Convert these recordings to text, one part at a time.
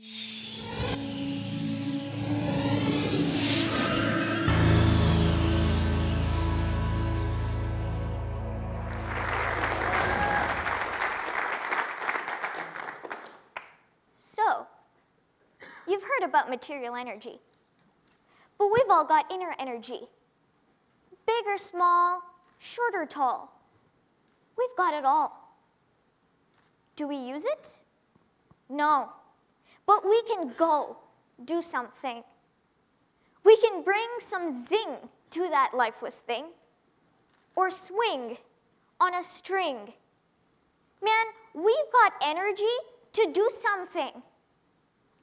So, you've heard about material energy. But we've all got inner energy. Big or small, short or tall. We've got it all. Do we use it? No. But we can go do something. We can bring some zing to that lifeless thing or swing on a string. Man, we've got energy to do something.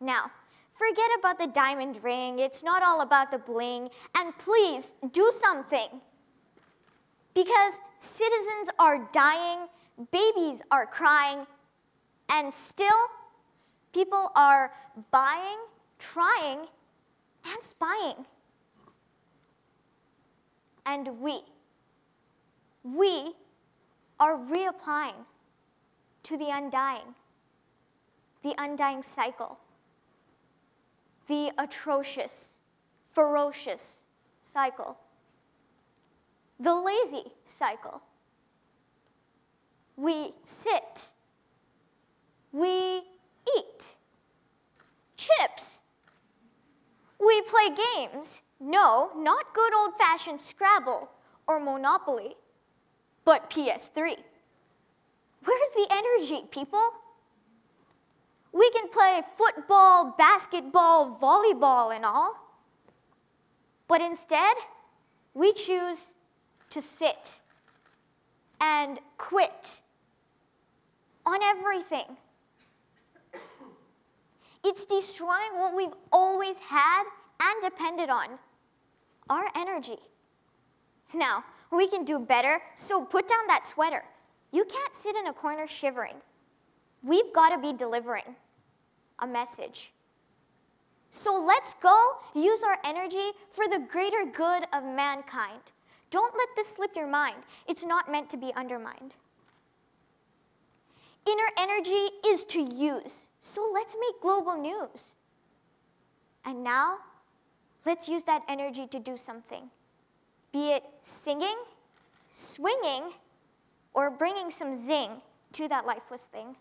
Now, forget about the diamond ring. It's not all about the bling. And please do something. Because citizens are dying, babies are crying, and still people are buying, trying, and spying. And we, we are reapplying to the undying, the undying cycle, the atrocious, ferocious cycle, the lazy cycle. We sit, we eat chips, we play games. No, not good old fashioned Scrabble or Monopoly, but PS3. Where's the energy, people? We can play football, basketball, volleyball, and all. But instead, we choose to sit and quit on everything. It's destroying what we've always had and depended on our energy. Now, we can do better, so put down that sweater. You can't sit in a corner shivering. We've got to be delivering a message. So let's go use our energy for the greater good of mankind. Don't let this slip your mind. It's not meant to be undermined. Inner energy is to use, so let's make global news. And now, let's use that energy to do something, be it singing, swinging, or bringing some zing to that lifeless thing.